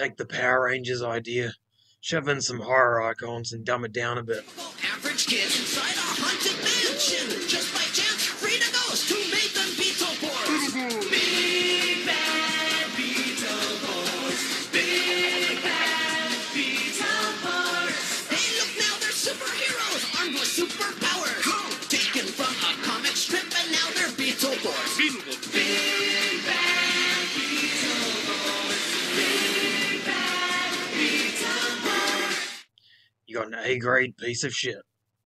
take the Power Rangers idea, shove in some horror icons, and dumb it down a bit. Average kid inside a haunted mansion. An A grade piece of shit.